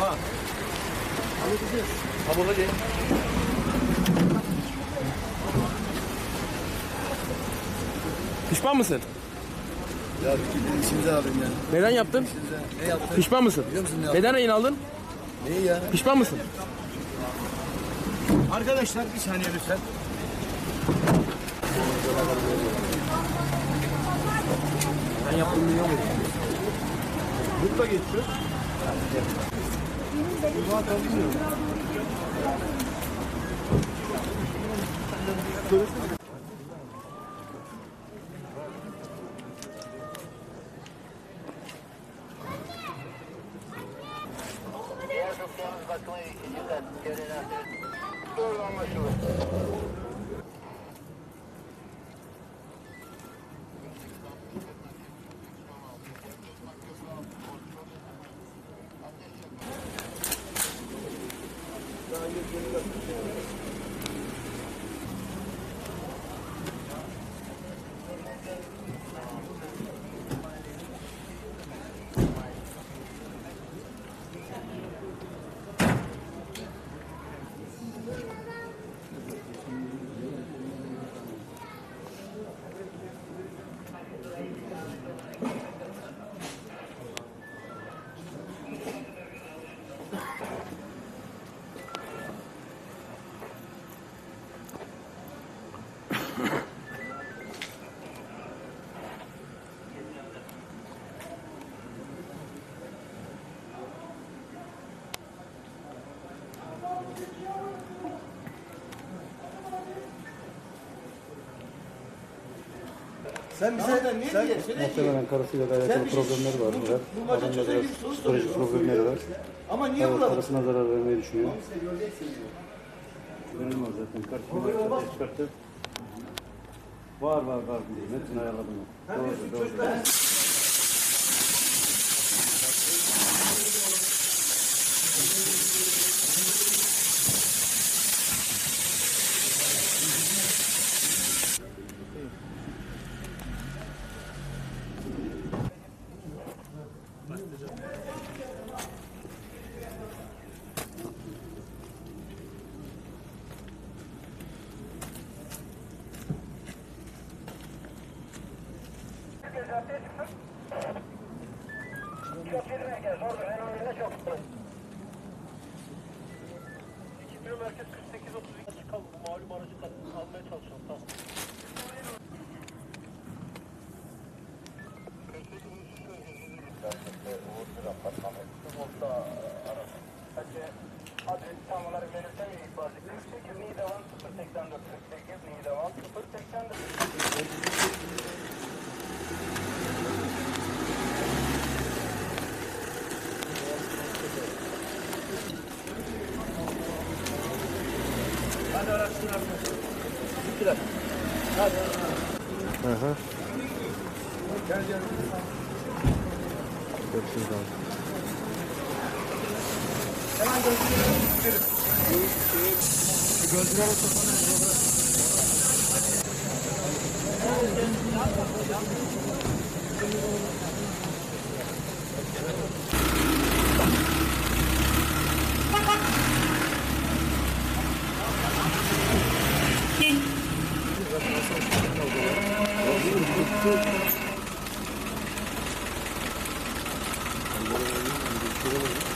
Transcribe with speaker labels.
Speaker 1: Ha.
Speaker 2: Pişman mısın? Ya
Speaker 1: işimize alayım ya. Neden yaptın? İşimize ne yaptın? Pişman
Speaker 2: mısın?
Speaker 1: Biliyor musun ne yaptın? Neden
Speaker 2: rehin aldın?
Speaker 1: Neyi ya?
Speaker 2: Pişman mısın?
Speaker 1: Arkadaşlar bir saniye lütfen. Biliyor musun? Burada geçiyor. Diğer doktorumuz bakımı ikinci kat. Gelin artık. Doğru anlaşılır. Sen bize sen,
Speaker 3: Muhtemelen karısıyla da alakalı problemleri var. Murat. çözer biraz gibi soru psikolojik problemleri var.
Speaker 1: ama
Speaker 3: niye Evet, bulalım? karısına zarar vermeyi düşünüyor. Görünmez zaten. Karısına çıkarttı. Var var var. Hepsini ayarladım. Doğru, doğru. Merkez. Orada
Speaker 2: en önünde çok. Ekipler merkez 48 32 çıkalım. Malum aracı almaya çalışalım. Tamam. Adres tam olarak verirsen iyi bazı. 48 Nidavan 084 48 Nidavan Hadi araştır arkadaşlar. Bir dakika. Hadi.
Speaker 3: Hı hı. Gel gel. Görüşürüz abi. Hemen gözlüğü Gözlüğü alıp 안 보이는 게